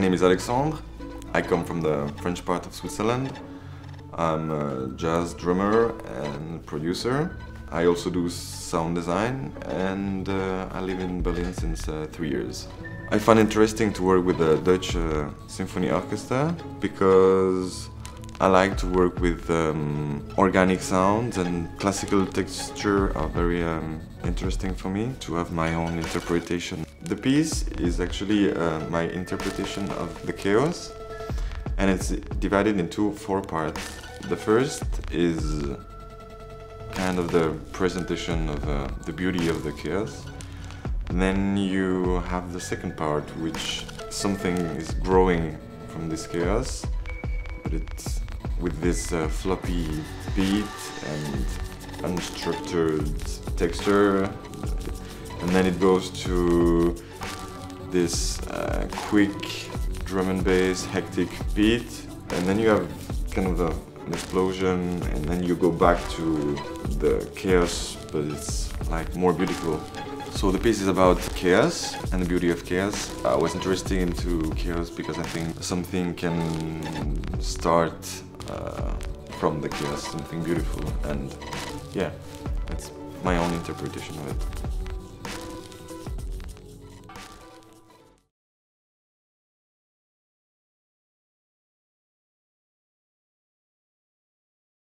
My name is Alexandre. I come from the French part of Switzerland. I'm a jazz drummer and producer. I also do sound design and uh, I live in Berlin since uh, three years. I find it interesting to work with the Deutsche uh, Symphony Orchestra because I like to work with um, organic sounds and classical texture are very um, interesting for me to have my own interpretation. The piece is actually uh, my interpretation of the chaos and it's divided into four parts. The first is kind of the presentation of uh, the beauty of the chaos. Then you have the second part, which something is growing from this chaos, but it's with this uh, floppy beat and unstructured texture. And then it goes to this uh, quick drum and bass, hectic beat. And then you have kind of an explosion and then you go back to the chaos but it's like more beautiful so the piece is about chaos and the beauty of chaos. I was interested into chaos because I think something can start uh, from the chaos, something beautiful and yeah, that's my own interpretation of it.